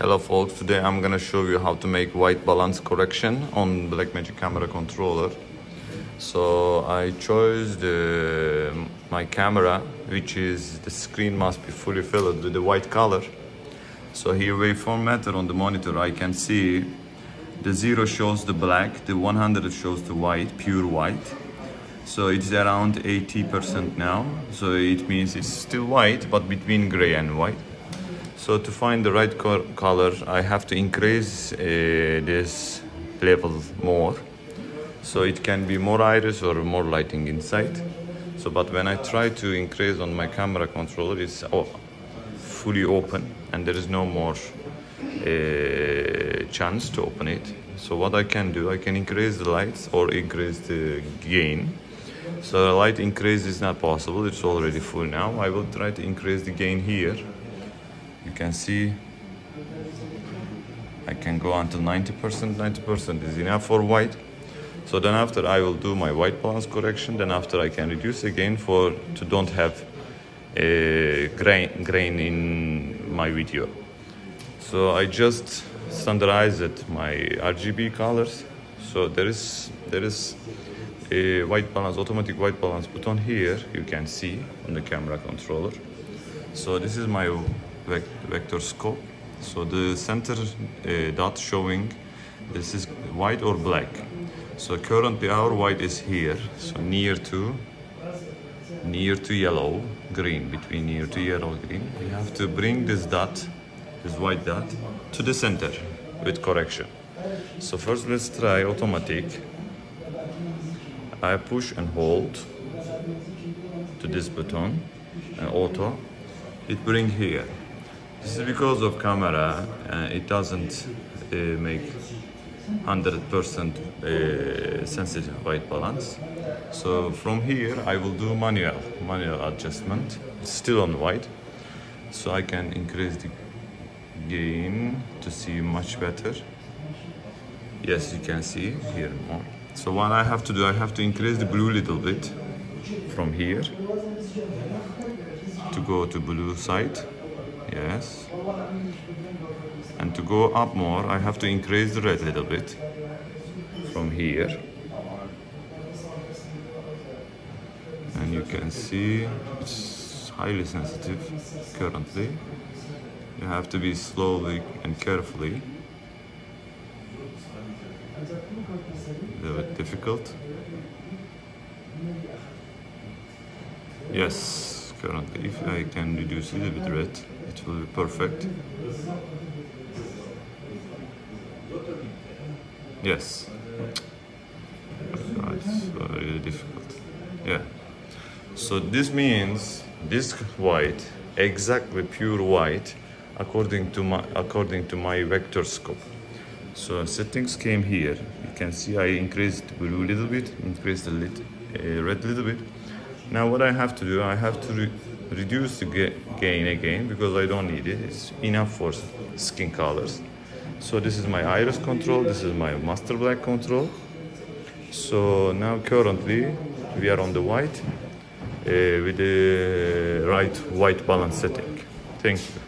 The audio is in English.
Hello folks, today I'm gonna show you how to make white balance correction on Blackmagic camera controller. So I chose the, my camera, which is the screen must be fully filled with the white color. So here waveform meter on the monitor I can see the zero shows the black, the 100 shows the white, pure white. So it's around 80% now. So it means it's still white, but between gray and white. So to find the right co color, I have to increase uh, this level more. So it can be more iris or more lighting inside. So, but when I try to increase on my camera controller, it's oh, fully open and there is no more uh, chance to open it. So what I can do, I can increase the lights or increase the gain. So the light increase is not possible, it's already full now. I will try to increase the gain here can see I can go until 90%, 90% is enough for white. So then after I will do my white balance correction, then after I can reduce again for to don't have a grain, grain in my video. So I just standardized my RGB colors. So there is there is a white balance, automatic white balance button here. You can see on the camera controller. So this is my vector scope. So the center uh, dot showing this is white or black. So currently our white is here, so near to near to yellow, green, between near to yellow, green. We have to bring this dot, this white dot, to the center with correction. So first let's try automatic. I push and hold to this button, and auto, it bring here. This is because of camera, uh, it doesn't uh, make 100% uh, sensitive white balance. So from here I will do manual, manual adjustment, still on white. So I can increase the gain to see much better. Yes, you can see here more. So what I have to do, I have to increase the blue a little bit from here to go to blue side yes. And to go up more I have to increase the red a little bit from here. And you can see it's highly sensitive currently. You have to be slowly and carefully. A little bit difficult. Yes currently if I can reduce it a bit red it will be perfect. Yes. It's really difficult. Yeah. So this means this white, exactly pure white, according to my according to my vector scope. So settings came here. You can see I increased blue a little bit, increased the lit, uh, red a little bit. Now what I have to do, I have to re reduce the gain again because I don't need it. It's enough for skin colors. So this is my iris control, this is my master black control. So now currently we are on the white uh, with the right white balance setting. Thank you.